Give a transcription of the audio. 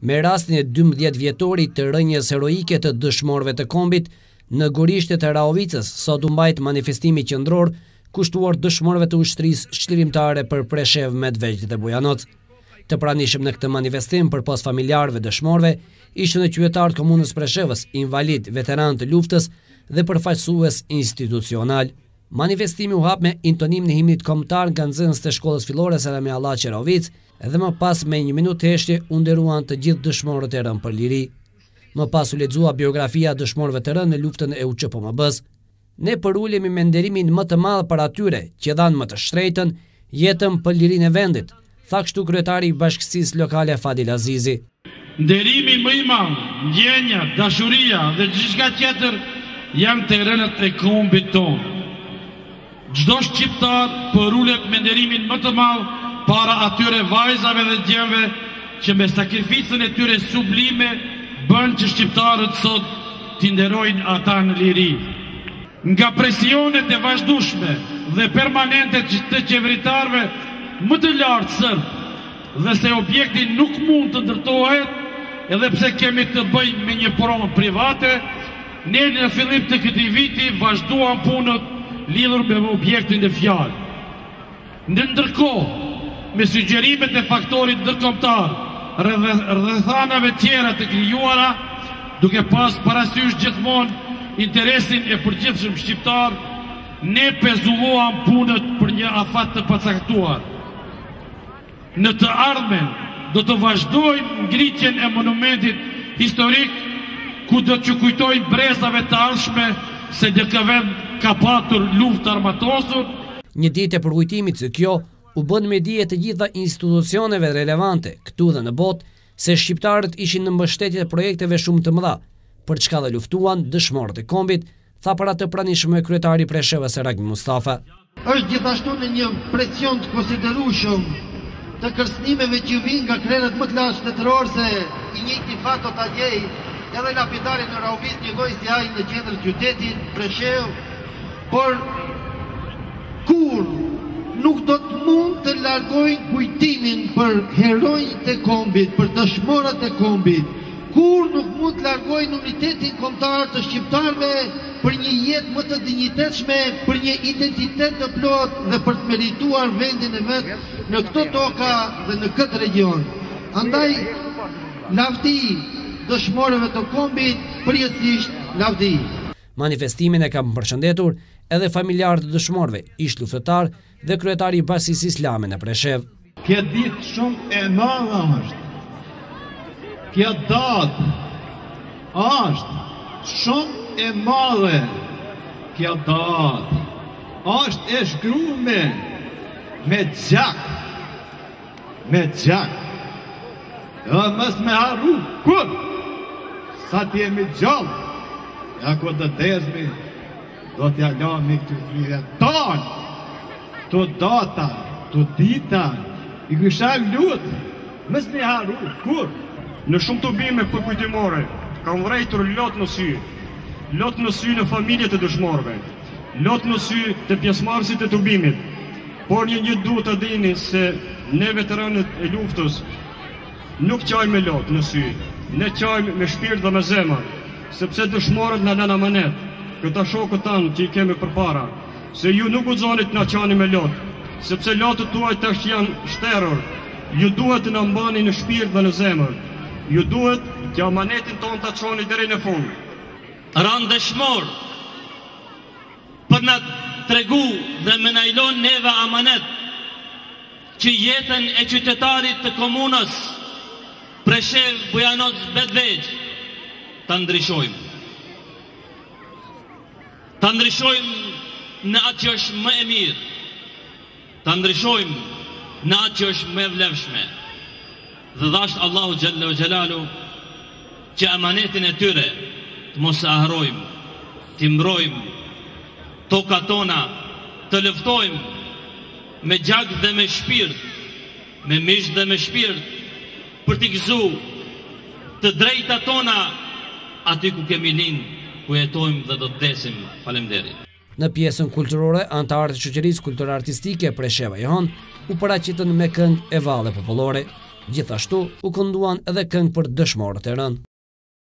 Me rastin e dymbëdhjetë vjetorit të rënies heroike të Dëshmorëve të Kombit, në Gurishte të Rahovicës sot u mbajt manifestimi qendror kushtuar dëshmorëve të Ushtrisë Çlirimtare për Preshevë, Medvegjë dhe Bujanoc. Të pranishëm në këtë manifestim përpos familjarëve të dëshmorëve ishin dhe qytetarë të Komunës së Preshevës, invalidë, veteranë të luftës dhe përfaqësues institucionalë. Manifestimi u hap me intonimin e himnit kombëtar nga nxënësit e shkollës fillore Selami Hallaçi Rahovicë dhe më pas me një minutë heshtje u nderuan të gjithë dëshmorët e rënë për liri. Më pas u lexua biografia e dëshmorëve të rënë në luftën e UÇPMB-së. Ne përulemi me nderimin më të madh para tyre që dhanë më të shtrenjtën jetën për lirinë e vendit, Tha kështu kryetari i bashkësisë lokale Fadil Azizi. Nderimi më i madh, ndjenja, dashuria dhe gjithçka tjetër janë te rënët e kombit tonë. Çdo shqiptar përulet me nderimin më të madh para atyre vajzave dhe djemve që me sakrificën e tyre sublime bënë që shqiptarët sot t'i nderojnë ata në liri. Nga presionet e vazhdueshme dhe permanente të qeveritarëve më të lartë serbë dhe se objekti nuk mund të ndërtohet edhe pse kemi të bëjmë me një pronë private, ne në fillim të këtij viti vazhduam punët lidhur me objektin në fjalë. Në ndërkohë, me sugjerimet e faktorit ndërkombëtar rrethanave tjera të krijuara, duke pas parasysh gjithmonë interesin e përgjithshëm shqiptar, ne pezulluam punët për një afat të pacaktuar. Në të ardhmen, do të vazhdojmë ngritjen e monumentit historik ku do t'u kujtojmë brezave të ardhshme se në këtë vend ka patur luftë të armatosur, Një ditë e përkujtimit si kjo, u bën me dije të gjitha institucioneve relevante, këtu dhe në botë, se shqiptarët ishin në mbështetje të projekteve shumë të mëdha, për çka dhe luftuan Dëshmorët e Kombit, tha para të pranishmëve kryetari i Preshevës Ragmi Mustafa. Është gjithashtu në një presion të konsiderueshëm të kërcënimeve që vijnë nga krerët më të lartë shtetërorë se i njëjti fat do ta gjejë edhe lapidarin në Rahovicë njëlloj si ai në qendër të qytetit, Preshevë, Por kurrë nuk do të mund të largojnë kujtimin për heronjët e kombit, për dëshmorët e kombit, kurrë nuk mund të largojnë unitetin kombëtar të shqiptarëve për një jetë më të dinjitetshme, për një identitet të plotë dhe për të merituar vendin e vet në këto toka dhe në këtë region. Andaj lavdi dëshmorëve të kombit, përjetësisht lavdi. Manifestimin e kanë përshëndetur edhe familjarë të dëshmorëve, ish-luftëtarë dhe kryetari i Bashkësisë Islame në Preshevë. Kjo ditë shumë e madhe është. Kjo datë është shumë e madhe. Kjo datë është e shkrume me gjak. Me gjak. Dhe mos me harru kurrë. Sa të jemi gjallë. E kur të desmi. Do t'ia lamë këtë fëmijëve tonë. Kto data, kto dita. I kësha lutë. Mos me harru kurrë. Në shumë tubime përkujtimore. Kam vrejtur lot në sy. Lot në sy në familje të dëshmorëve. Lot në sy te pjesëmarrësit e tubimit. Por një gjë duhet ta dini se ne veteranët e luftës nuk qajmë me lot në sy, ne qajmë me shpirt dhe me zemër, sepse dëshmorët na lënë amanet, këta shokët tanë që i kemi përpara, se ju nuk guxoni të na qani me lot, sepse lotët tuaj tash janë shterur, ju duhet të na mbani në shpirt dhe në zemër, ju duhet që amanetin tonë ta çoni deri në fund. Ranë dëshmorë! Për me na tregu dhe me na lon neve amanet që jetën e qytetarit të komunës Preshevë, Bujanoc, Medvegjë ta ndryshojmë. Ta ndryshojmë në atë që është më e mirë. Ta ndryshojmë në atë që është më e vlefshme. Dhe dhashtë Allahu xhel-le xhelaluhu që amanetin e tyre të mos e harrojmë, t'i mbrojmë tokat tona, të luftojmë me gjak dhe me shpirt, me mish dhe me shpirt, për t'i gëzu të drejtat tona aty ku kemi lind, ku jetojmë dhe do të desim. Faleminderit. Në pjesën kulturore, anëtarët e Shoqërisë Kulturo-Artistike Presheva Jehon u paraqitën me këngë e valle popullore. Gjithashtu, u kënduan edhe këngë për dëshmorët e rënë.